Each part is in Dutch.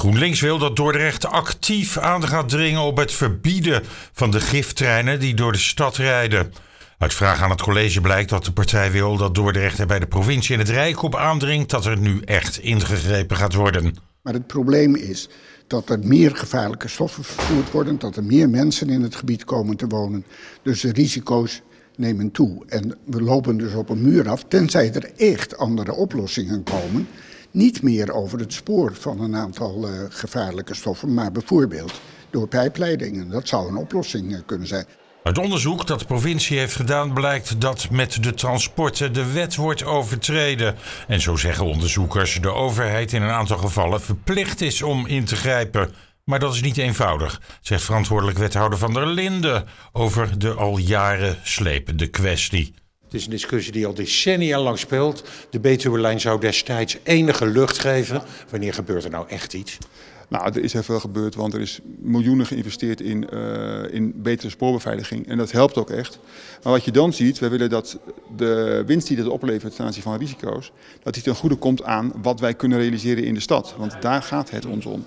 GroenLinks wil dat Dordrecht actief aan gaat dringen op het verbieden van de giftreinen die door de stad rijden. Uit vraag aan het college blijkt dat de partij wil dat Dordrecht er bij de provincie en het Rijk op aandringt dat er nu echt ingegrepen gaat worden. Maar het probleem is dat er meer gevaarlijke stoffen vervoerd worden, dat er meer mensen in het gebied komen te wonen. Dus de risico's nemen toe. En we lopen dus op een muur af, tenzij er echt andere oplossingen komen. Niet meer over het spoor van een aantal uh, gevaarlijke stoffen, maar bijvoorbeeld door pijpleidingen. Dat zou een oplossing uh, kunnen zijn. Uit onderzoek dat de provincie heeft gedaan blijkt dat met de transporten de wet wordt overtreden. En zo zeggen onderzoekers de overheid in een aantal gevallen verplicht is om in te grijpen. Maar dat is niet eenvoudig, zegt verantwoordelijk wethouder van der Linden over de al jaren slepende kwestie. Het is een discussie die al decennia lang speelt. De Betuwe-lijn zou destijds enige lucht geven. Wanneer gebeurt er nou echt iets? Nou, er is heel veel gebeurd, want er is miljoenen geïnvesteerd in, uh, in betere spoorbeveiliging. En dat helpt ook echt. Maar wat je dan ziet, we willen dat de winst die dat oplevert ten aanzien van risico's, dat die ten goede komt aan wat wij kunnen realiseren in de stad. Want daar gaat het ons om.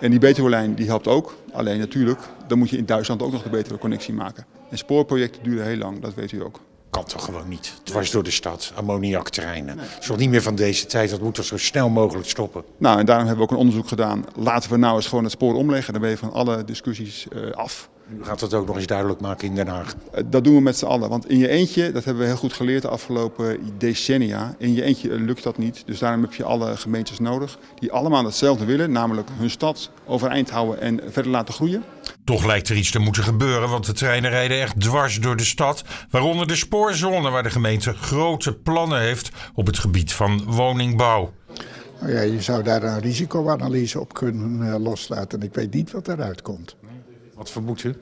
En die Betuwe-lijn die helpt ook. Alleen natuurlijk, dan moet je in Duitsland ook nog de betere connectie maken. En spoorprojecten duren heel lang, dat weet u ook kan toch gewoon niet. Dwars door de stad, ammoniaktreinen. Nee. Dat is nog niet meer van deze tijd, dat moet toch zo snel mogelijk stoppen. Nou, en daarom hebben we ook een onderzoek gedaan. Laten we nou eens gewoon het spoor omleggen, dan ben je van alle discussies uh, af. U gaat dat ook nog eens duidelijk maken in Den Haag. Uh, dat doen we met z'n allen. Want in je eentje, dat hebben we heel goed geleerd de afgelopen decennia. In je eentje lukt dat niet. Dus daarom heb je alle gemeentes nodig die allemaal hetzelfde willen. Namelijk hun stad overeind houden en verder laten groeien. Toch lijkt er iets te moeten gebeuren, want de treinen rijden echt dwars door de stad. Waaronder de spoorzone, waar de gemeente grote plannen heeft op het gebied van woningbouw. Nou ja, je zou daar een risicoanalyse op kunnen uh, loslaten. Ik weet niet wat eruit komt. Wat vermoedt u?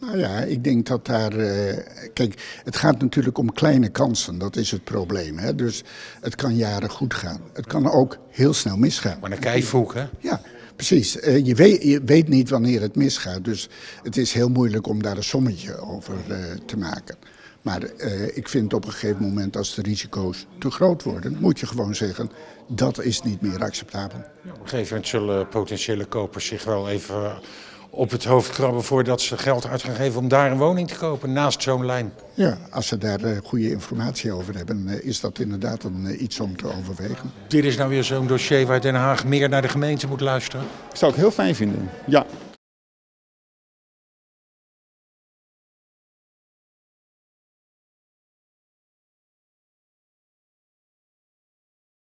Nou ja, ik denk dat daar. Uh, kijk, het gaat natuurlijk om kleine kansen. Dat is het probleem. Hè? Dus het kan jaren goed gaan. Het kan ook heel snel misgaan. Maar een keifroeg, hè? Ja. Precies. Uh, je, weet, je, weet, niet wanneer het misgaat. Dus het is heel moeilijk om daar een sommetje over uh, te maken. Maar uh, ik vind op een gegeven moment als de risico's te groot worden, moet je gewoon zeggen dat is niet meer acceptabel. Op een gegeven moment zullen potentiële kopers zich wel even op het hoofd krabben voordat ze geld uit gaan geven om daar een woning te kopen naast zo'n lijn. Ja, als ze daar uh, goede informatie over hebben, uh, is dat inderdaad een, uh, iets om te overwegen. Dit is nou weer zo'n dossier waar Den Haag meer naar de gemeente moet luisteren? Dat zou ik heel fijn vinden, ja.